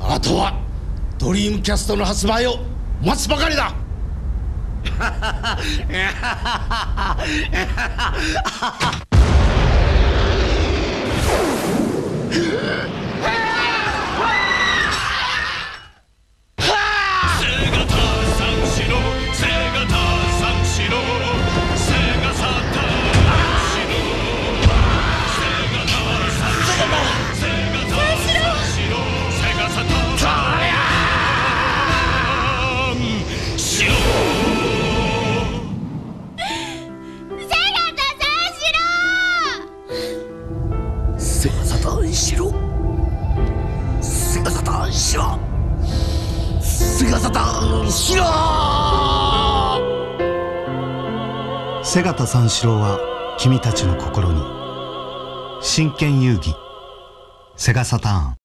あとはドリームキャストの発売を待つばかりだ。セガサターンしろセガサターンしろセガサターンしろセガタ三四郎は君たちの心に。真剣遊戯。セガサターン。